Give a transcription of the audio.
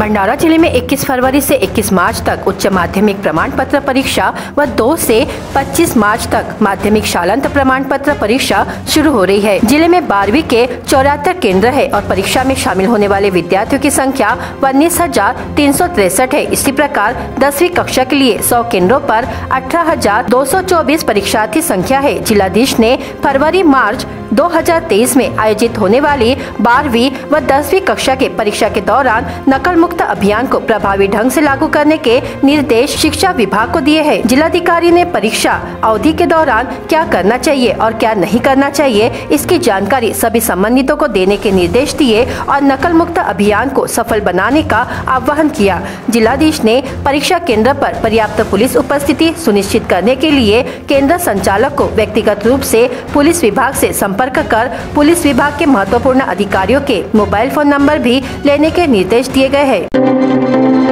भंडारा ज़िले में 21 फरवरी से 21 मार्च तक उच्च माध्यमिक प्रमाण पत्र परीक्षा व 2 से 25 मार्च तक माध्यमिक शालांत प्रमाण पत्र परीक्षा शुरू हो रही है। ज़िले में बारहवीं के चौरातर केंद्र है और परीक्षा में शामिल होने वाले विद्यार्थियों की संख्या उन्नीस हज़ार तीन सौ तिरसठ है। इसी प्रकार दसवीं कक्षा के लिए सौ केंद्रों पर अठारह हज़ार दो सौ चौबीस परीक्षार्थी संख्या है। जिलाधीश ने फरवरी मार्च 2023 में आयोजित होने वाली बारहवीं व दसवीं कक्षा के परीक्षा के दौरान नकल मुक्त अभियान को प्रभावी ढंग से लागू करने के निर्देश शिक्षा विभाग को दिए हैं। जिलाधिकारी ने परीक्षा अवधि के दौरान क्या करना चाहिए और क्या नहीं करना चाहिए, इसकी जानकारी सभी संबंधितों को देने के निर्देश दिए और नकल मुक्त अभियान को सफल बनाने का आह्वान किया। जिलाधीश ने परीक्षा केंद्र पर पर्याप्त पुलिस उपस्थिति सुनिश्चित करने के लिए केंद्र संचालक को व्यक्तिगत रूप से पुलिस विभाग से संपर्क संपर्क कर पुलिस विभाग के महत्वपूर्ण अधिकारियों के मोबाइल फ़ोन नंबर भी लेने के निर्देश दिए गए हैं।